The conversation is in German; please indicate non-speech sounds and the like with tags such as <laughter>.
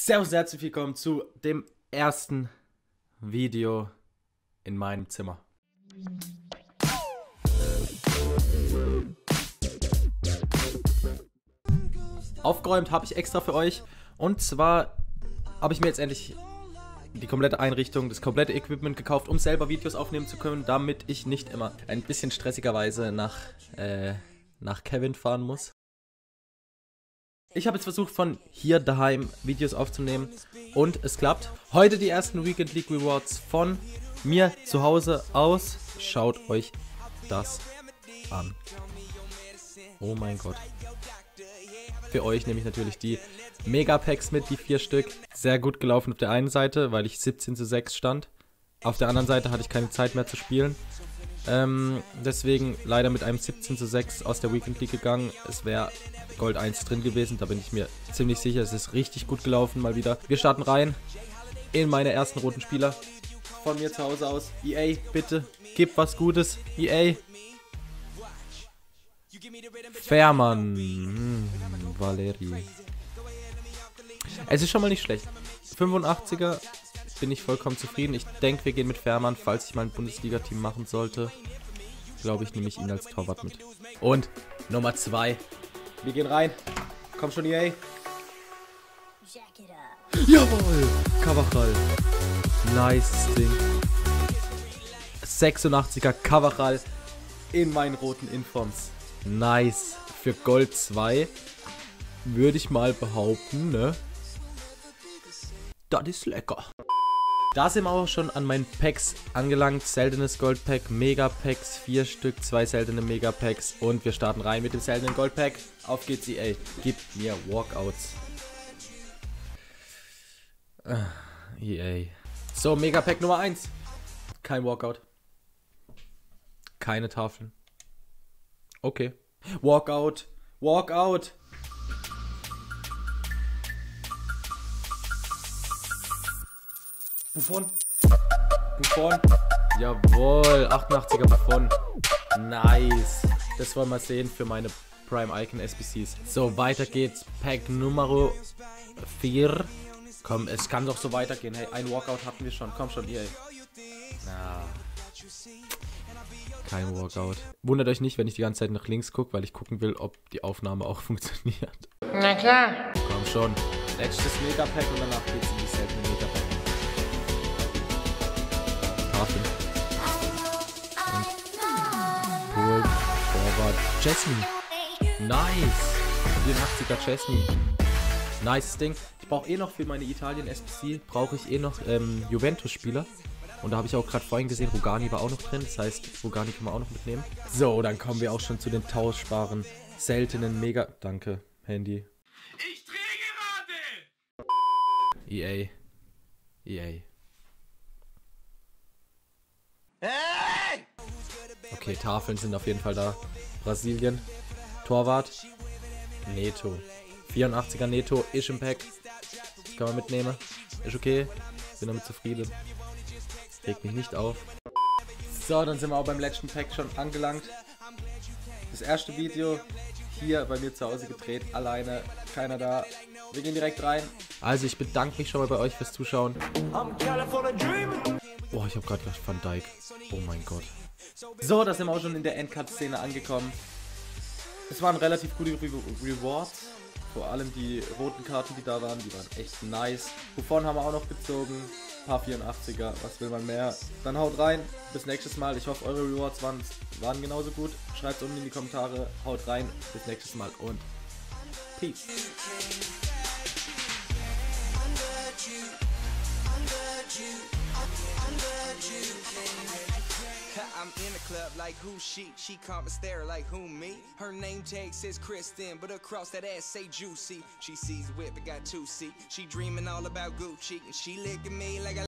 Servus und herzlich willkommen zu dem ersten Video in meinem Zimmer. Aufgeräumt habe ich extra für euch und zwar habe ich mir jetzt endlich die komplette Einrichtung, das komplette Equipment gekauft, um selber Videos aufnehmen zu können, damit ich nicht immer ein bisschen stressigerweise nach, äh, nach Kevin fahren muss. Ich habe jetzt versucht, von hier daheim Videos aufzunehmen und es klappt. Heute die ersten Weekend League Rewards von mir zu Hause aus. Schaut euch das an. Oh mein Gott. Für euch nehme ich natürlich die Megapacks mit, die vier Stück. Sehr gut gelaufen auf der einen Seite, weil ich 17 zu 6 stand. Auf der anderen Seite hatte ich keine Zeit mehr zu spielen. Ähm, deswegen leider mit einem 17 zu 6 aus der Weekend League gegangen. Es wäre Gold 1 drin gewesen, da bin ich mir ziemlich sicher. Es ist richtig gut gelaufen mal wieder. Wir starten rein in meine ersten roten Spieler. Von mir zu Hause aus. EA, bitte, gib was Gutes. EA. Fährmann. Hm, Valeri. Es ist schon mal nicht schlecht. 85er bin ich vollkommen zufrieden. Ich denke, wir gehen mit Fährmann, falls ich mal ein Bundesliga-Team machen sollte. Glaube ich, nehme ich ihn als Torwart mit. Und Nummer 2. Wir gehen rein. Komm schon, EA. Jawohl! Cavachal. Nice Ding. 86er Cavachal in meinen roten Informs. Nice. Für Gold 2 würde ich mal behaupten, ne? Das ist lecker. Da sind wir auch schon an meinen Packs angelangt. Seltenes Goldpack, Megapacks, vier Stück, zwei seltene Megapacks und wir starten rein mit dem seltenen Goldpack. Auf geht's, EA. Gib mir Walkouts. Ah, EA. So, Megapack Nummer 1. Kein Walkout. Keine Tafeln. Okay. Walkout. Walkout. Buffon. Buffon. Jawohl. 88er Buffon. Nice. Das wollen wir sehen für meine Prime Icon SBCs. So, weiter geht's. Pack Nummer 4. Komm, es kann doch so weitergehen. Hey, ein Walkout hatten wir schon. Komm schon, ihr. Na. Kein Walkout. Wundert euch nicht, wenn ich die ganze Zeit nach links gucke, weil ich gucken will, ob die Aufnahme auch <laughs> funktioniert. Na klar. Komm schon. Letztes Megapack und danach geht's in die seltene Megapack. Tafeln. Und Polen. Torwart. Jasmine. Nice. 84er Jasmine. Nice Ding. Ich brauche eh noch für meine Italien SPC, brauche ich eh noch ähm, Juventus-Spieler. Und da habe ich auch gerade vorhin gesehen, Rogani war auch noch drin. Das heißt, Rogani können wir auch noch mitnehmen. So, dann kommen wir auch schon zu den tauschbaren, seltenen Mega... Danke, Handy. Ich drehe gerade! EA. EA. Okay, Tafeln sind auf jeden Fall da. Brasilien. Torwart. Neto. 84er Neto. Ist im Pack. Kann man mitnehmen. Ist okay. Bin damit zufrieden. Regt mich nicht auf. So, dann sind wir auch beim letzten Pack schon angelangt. Das erste Video hier bei mir zu Hause gedreht. Alleine. Keiner da. Wir gehen direkt rein. Also ich bedanke mich schon mal bei euch fürs Zuschauen. Oh, ich habe gerade gedacht Van Dijk. Oh mein Gott. So, da sind wir auch schon in der Endcut-Szene angekommen. Es waren relativ gute Re Rewards. Vor allem die roten Karten, die da waren, die waren echt nice. Wovon haben wir auch noch gezogen. Ein paar 84er, was will man mehr? Dann haut rein. Bis nächstes Mal. Ich hoffe, eure Rewards waren, waren genauso gut. Schreibt unten in die Kommentare. Haut rein. Bis nächstes Mal und Peace. Like who she? She come and stare like who me? Her name tag says Kristen, but across that ass say Juicy. She sees whip, it got two seat. She dreaming all about Gucci, and she licking me like I.